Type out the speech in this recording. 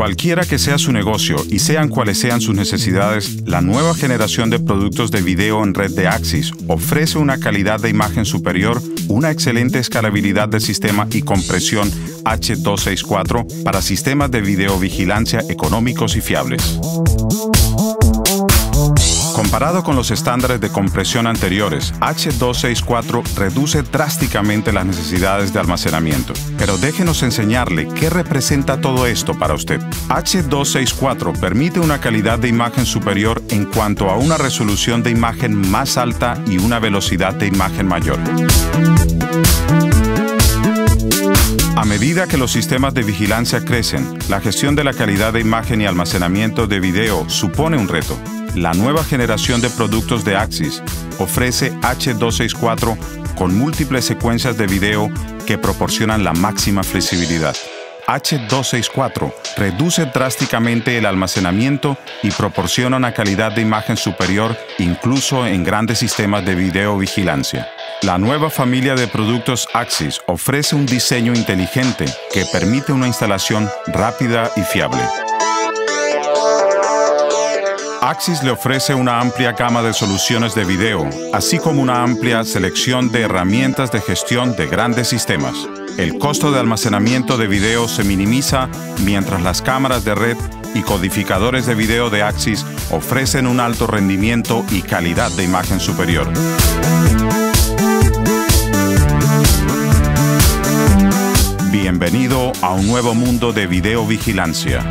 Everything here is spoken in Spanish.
Cualquiera que sea su negocio y sean cuales sean sus necesidades, la nueva generación de productos de video en red de Axis ofrece una calidad de imagen superior, una excelente escalabilidad del sistema y compresión H264 para sistemas de videovigilancia económicos y fiables. Comparado con los estándares de compresión anteriores, H264 reduce drásticamente las necesidades de almacenamiento. Pero déjenos enseñarle qué representa todo esto para usted. H264 permite una calidad de imagen superior en cuanto a una resolución de imagen más alta y una velocidad de imagen mayor. A medida que los sistemas de vigilancia crecen, la gestión de la calidad de imagen y almacenamiento de video supone un reto. La nueva generación de productos de Axis ofrece H264 con múltiples secuencias de video que proporcionan la máxima flexibilidad. H264 reduce drásticamente el almacenamiento y proporciona una calidad de imagen superior incluso en grandes sistemas de videovigilancia. La nueva familia de productos Axis ofrece un diseño inteligente que permite una instalación rápida y fiable. Axis le ofrece una amplia gama de soluciones de video, así como una amplia selección de herramientas de gestión de grandes sistemas. El costo de almacenamiento de video se minimiza mientras las cámaras de red y codificadores de video de Axis ofrecen un alto rendimiento y calidad de imagen superior. Bienvenido a un nuevo mundo de videovigilancia.